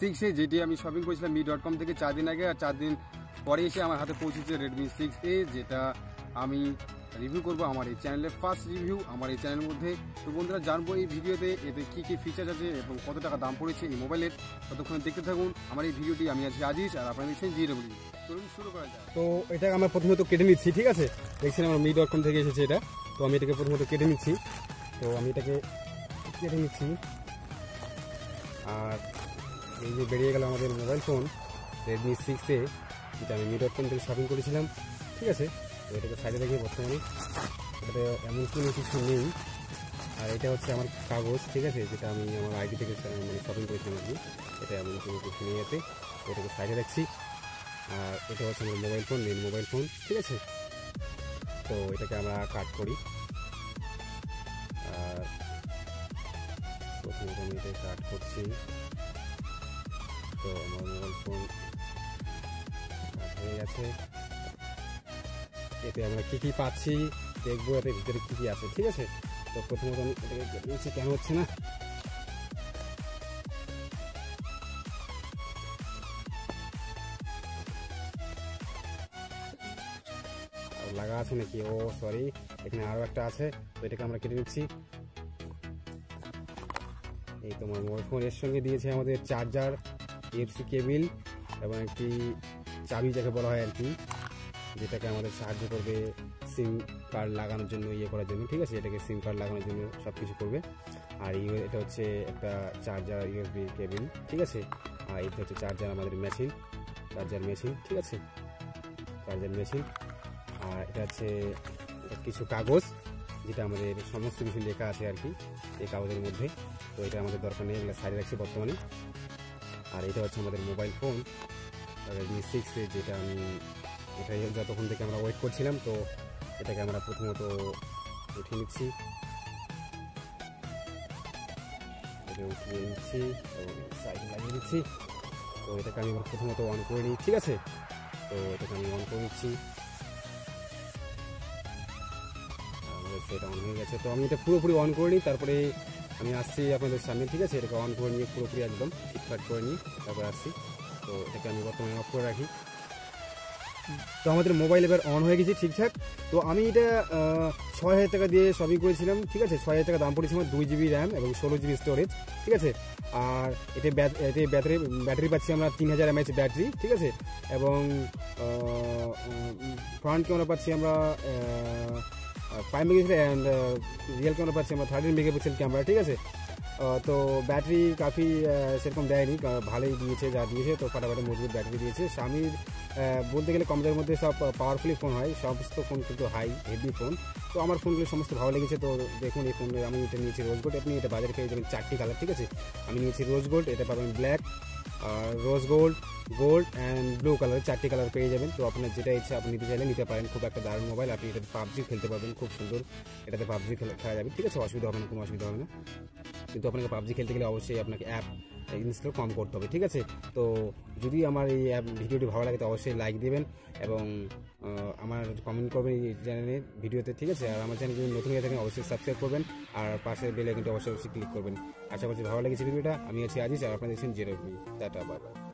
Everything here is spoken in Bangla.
সিক্সে যেটি আমি শপিং করেছিলাম মি ডট কম থেকে চার দিন আগে, আর চার দিন পরে এসে আমার হাতে পৌঁছেছে রেডমি সিক্স এ, যেটা আমি রিভিউ করব আমার এই চ্যানেলের ফার্স্ট রিভিউ আমার এই চ্যানেলের মধ্যে। তো বন্ধুরা, জানব এই ভিডিওতে এতে কী কী ফিচার্স আছে এবং কত টাকা দাম পড়েছে এই মোবাইলের ততক্ষণ দেখতে থাকুন, আমার এই ভিডিওটি আমি আছি আজিজ, আর আপনারা দেখছেন জি ডব্লিউ চলুন শুরু করা তো এটা আমরা প্রথমত কেটে নিচ্ছি, ঠিক আছে? দেখছেন আমার মি ডট কম থেকে এসেছে এটা। তো আমি এটাকে প্রথমত কেটে নিচ্ছি। তো আমি এটাকে কেটে নিচ্ছি। আর এই যে বেরিয়ে গেল আমাদের মোবাইল ফোন রেডমি সিক্স যেটা আমি মি কম থেকে শপিং করেছিলাম, ঠিক আছে? তো এটাকে সাইডে রেখে বর্তমানে এটাতে এমন কোনো কিছু নেই। আর এটা হচ্ছে আমার কাগজ, ঠিক আছে? যেটা আমি আমার আইডি থেকে মানে শপিং করেছিলাম আর কি। এটা এমন কোনো কিছু নেই এতে। এটাকে সাইডে রাখছি। আর এটা হচ্ছে আমার mobile phone main mobile phone ঠিক আছে? তো এটাকে আমরা কাট করি। আর প্রথমত আমি এটা কাট করছি। তো আমার মোবাইল ফোন হয়ে গেছে এতে আমরা কী কী পাচ্ছি দেখব এতে ভিতরে কী কী আছে ঠিক আছে তো প্রথমত নিচ্ছি কেন হচ্ছে না লাগা আছে নাকি ও সরি এখানে আরও একটা আছে তো এটাকে আমরা কেটে নিচ্ছি এই তোমার মোবাইল ফোন এর সঙ্গে দিয়েছে আমাদের চার্জার এফসি কেবিল এবং একটি চাবি যাকে বলা হয় আর কি, যেটাকে আমাদের সাহায্য করবে সিম কার্ড লাগানোর জন্য ইয়ে করার জন্য, ঠিক আছে? এটাকে সিম কার্ড লাগানোর জন্য সব কিছু করবে। আর এটা হচ্ছে একটা চার্জার ইউএসবি কেবিল ঠিক আছে? আর এটা হচ্ছে চার্জার আমাদের মেশিন চার্জার মেশিন ঠিক আছে? চার্জার মেশিন আর এটা হচ্ছে কিছু কাগজ, যেটা আমাদের সমস্ত কিছু লেখা আছে আর কি, এই কাগজের মধ্যে। তো এটা আমাদের দরকার নেই, এগুলো সাইডে রাখছি বর্তমানে। আর এটা হচ্ছে আমাদের মোবাইল ফোন রেডমি সিক্স যেটা আমি এটাই যতক্ষণ থেকে আমরা ওয়েট করছিলাম, তো এটাকে আমরা প্রথমত উঠিয়ে নিচ্ছি। উঠিয়ে নিচ্ছি সাইডে লাগিয়ে দিচ্ছি। তো এটাকে আমি এবার প্রথমত অন করে নিই, ঠিক আছে? তো এটাকে আমি অন করে নিচ্ছি। সেটা অন হয়ে গেছে। তো আমি এটা পুরোপুরি অন করে নিই, তারপরে আমি আসছি আপনাদের সামনে, ঠিক আছে? এটাকে অন করে নিয়ে পুরোপুরি একদম ফিটফাট করে নিই তারপর আসছি। তো এটাকে আমি বর্তমানে অফ করে রাখি। তো আমাদের মোবাইল এবার অন হয়ে গেছে ঠিকঠাক। তো আমি এটা ছয় হাজার টাকা দিয়ে শপিং করেছিলাম, ঠিক আছে? ছয় হাজার টাকা দাম পড়েছে আমার দুই জিবি র্যাম এবং ষোলো জিবি স্টোরেজ ঠিক আছে? আর এতে এতে ব্যাটারি ব্যাটারি পাচ্ছি আমরা তিন হাজার এমএচ ব্যাটারি ঠিক আছে? এবং ফ্রন্ট ক্যামেরা পাচ্ছি আমরা five megapixel and rear camera পাচ্ছি আমরা থার্টিন মেগাপিক্সেল ক্যামেরা ঠিক আছে? তো ব্যাটারি কাফি সেরকম দেয়নি ভালোই দিয়েছে, যা দিয়েছে, তো ফাটাফাটি মজবুত ব্যাটারি দিয়েছে। স্বামীর বলতে গেলে কম মধ্যে সব পাওয়ারফুলি ফোন হয়, সমস্ত ফোন কিন্তু হাই হেভি ফোন তো আমার ফোনগুলো সমস্ত ভালো লেগেছে, তো দেখুন এই ফোন আমি এটা নিয়েছি রোজ গোল্ড আপনি এটা বাজারে পেয়ে যাবেন চারটি কালার ঠিক আছে? আমি নিয়েছি রোজ গোল্ড এটা পাবেন black R rose gold gold and blue colour চারটি কালার পেয়ে যাবেন। তো আপনার যেটা ইচ্ছে, আপনি নিতে চাইলে নিতে পারেন। খুব একটা দারুণ মোবাইল আপনি এটাতে পাবজি খেলতে পারবেন, খুব সুন্দর। এটাতে পাবজি খেলা যাবে। ঠিক আছে, অসুবিধা হবে না, কোনো অসুবিধা হবে না। কিন্তু আপনাকে পাবজি খেলতে গেলে অবশ্যই আপনাকে অ্যাপ ইনস্টল কম করতে হবে, ঠিক আছে? তো যদি আমার এই অ্যাপ ভিডিওটি ভালো লাগে, তো অবশ্যই লাইক দেবেন এবং আমার কমেন্ট করবেন এই চ্যানেলের ভিডিওতে, ঠিক আছে? আর আমার চ্যানেল যদি নতুন হয়ে থাকেন, অবশ্যই সাবস্ক্রাইব করবেন। আর পাশে বেল আইকনটি অবশ্যই অবশ্যই ক্লিক করবেন। আশা করছি ভালো লেগেছে ভিডিওটা। আমি আছি আজিজ, আর আপনারা দেখছেন জেরো টাটা বাই বাই